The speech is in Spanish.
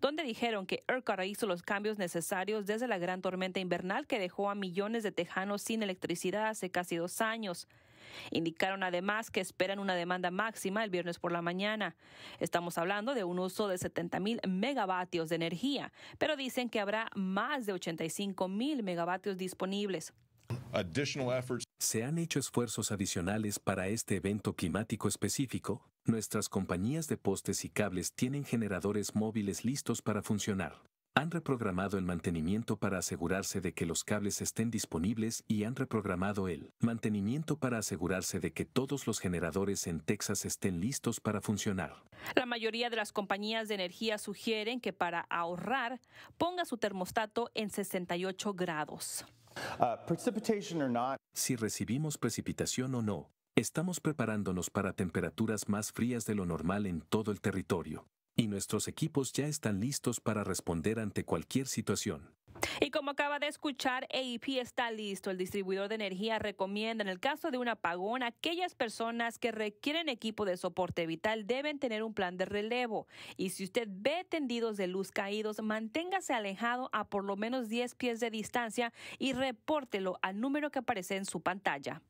donde dijeron que ERCOT hizo los cambios necesarios desde la gran tormenta invernal que dejó a millones de tejanos sin electricidad hace casi dos años. Indicaron además que esperan una demanda máxima el viernes por la mañana. Estamos hablando de un uso de 70 mil megavatios de energía, pero dicen que habrá más de 85 mil megavatios disponibles. Se han hecho esfuerzos adicionales para este evento climático específico. Nuestras compañías de postes y cables tienen generadores móviles listos para funcionar. Han reprogramado el mantenimiento para asegurarse de que los cables estén disponibles y han reprogramado el mantenimiento para asegurarse de que todos los generadores en Texas estén listos para funcionar. La mayoría de las compañías de energía sugieren que para ahorrar ponga su termostato en 68 grados. Uh, si recibimos precipitación o no, estamos preparándonos para temperaturas más frías de lo normal en todo el territorio y nuestros equipos ya están listos para responder ante cualquier situación. Y como acaba de escuchar, AEP está listo. El distribuidor de energía recomienda en el caso de un apagón, aquellas personas que requieren equipo de soporte vital deben tener un plan de relevo. Y si usted ve tendidos de luz caídos, manténgase alejado a por lo menos 10 pies de distancia y repórtelo al número que aparece en su pantalla.